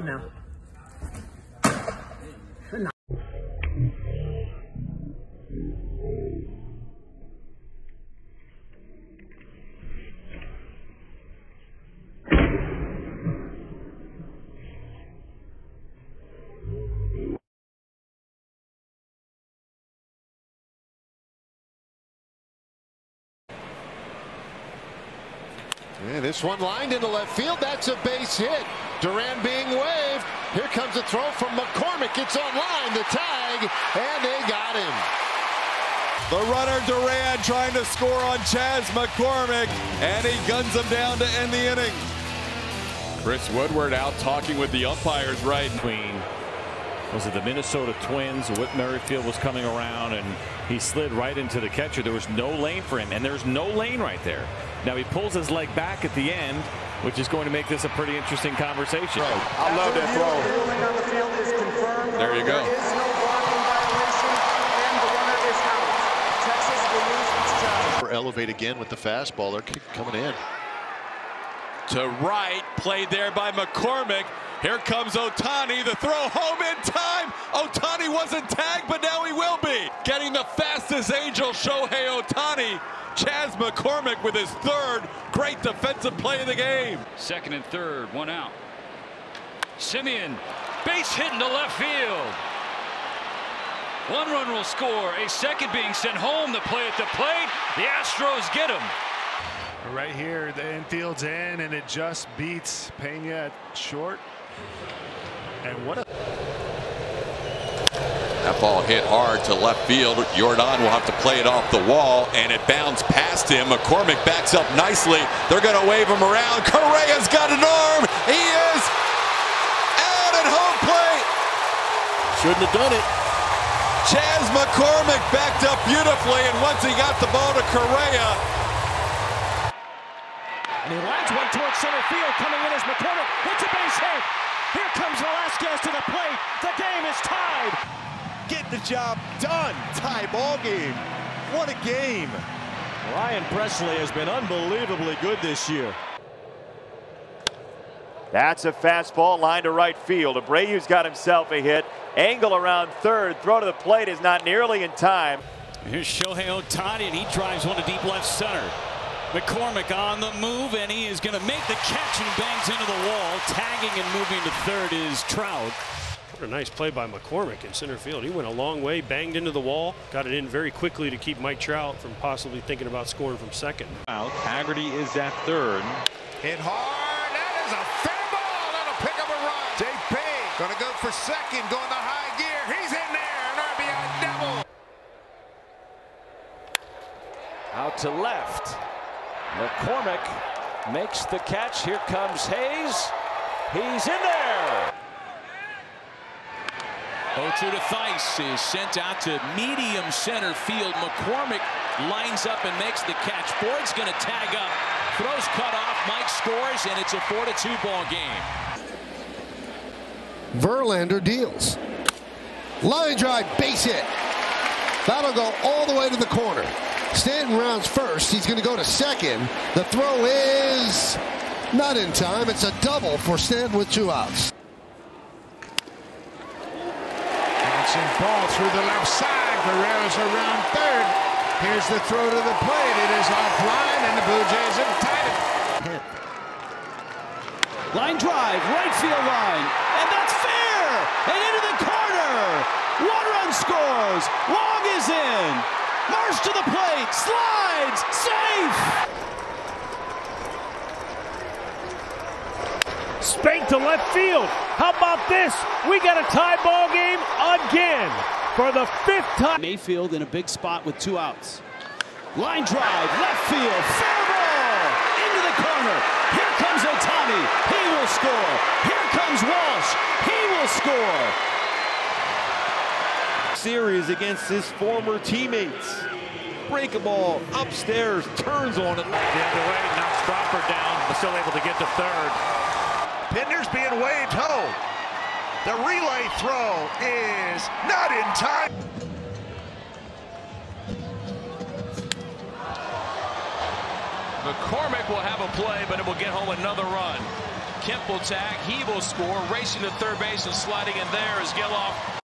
Now. Yeah, this one lined into left field. That's a base hit. Duran being waved. Here comes a throw from McCormick. It's on line. The tag, and they got him. The runner Duran trying to score on Chas McCormick, and he guns him down to end the inning. Chris Woodward out talking with the umpires right. Between was it the Minnesota Twins? Whit Merrifield was coming around and he slid right into the catcher. There was no lane for him, and there's no lane right there. Now he pulls his leg back at the end, which is going to make this a pretty interesting conversation. I love that throw. There you go. For elevate again with the fastball. They're coming in. To right, played there by McCormick. Here comes Ohtani. the throw home in time. Ohtani wasn't tagged, but now he will be. Getting the fastest angel, Shohei Ohtani. Chas McCormick with his third great defensive play of the game. Second and third, one out. Semien, base hit into left field. One run will score. A second being sent home. The play at the plate. The Astros get him. Right here, the infield's in, and it just beats Pena at short. And what a That ball hit hard to left field. Jordan will have to play it off the wall, and it bounced past him. McCormick backs up nicely. They're going to wave him around. Correa's got an arm. He is out at home plate. Shouldn't have done it. Chas McCormick backed up beautifully, and once he got the ball to Correa, And he lines one towards center field. Coming in as McCormick hits a base hit. Here comes Velasquez to the plate. The game is tied. Get the job done. Tie ball game. What a game. Ryan Pressly has been unbelievably good this year. That's a fastball line to right field. Abreu's got himself a hit. Angle around third. Throw to the plate is not nearly in time. Here's Shohei Ohtani, and he drives one to deep left center. McCormick on the move, and he is going to make the catch and bangs into the wall. Tagging and moving to third is Trout. What a nice play by McCormick in center field. He went a long way, banged into the wall, got it in very quickly to keep Mike Trout from possibly thinking about scoring from second. Out. Haggerty is at third. Hit hard. That is a fair ball. That'll pick up a run. JP going to go for second, going to high gear. He's in there. An RBI double. Out to left. McCormick makes the catch. Here comes Hayes. He's in there. 0-2 to Theis is sent out to medium center field. McCormick lines up and makes the catch. Ford's going to tag up. Throws cut off. Mike scores, and it's a 4-2 ball game. Verlander deals. Line drive, base hit. That'll go all the way to the corner. Stanton rounds first. He's going to go to second. The throw is not in time. It's a double for Stanton with two outs. Ball through the left side. Guerrero's around third. Here's the throw to the plate. It is offline, and the Blue Jays have tied it. Line drive, right field line. And that's fair. And into the corner. One run scores. Wong is in. Marsh to the plate. Slides. Safe. Spank to left field. How about this? We got a tie ball game again for the fifth time. Mayfield in a big spot with two outs. Line drive, left field, fair ball, into the corner. Here comes Ohtani. He will score. Here comes Walsh. He will score. Series against his former teammates. Break a ball upstairs, turns on it. The other way, knocks Crawford down, but still able to get to third. Pinder's being waved home. The relay throw is not in time. McCormick will have a play, but it will get home another run. Kemp will tag. He will score. Racing to third base and sliding in there is Gelof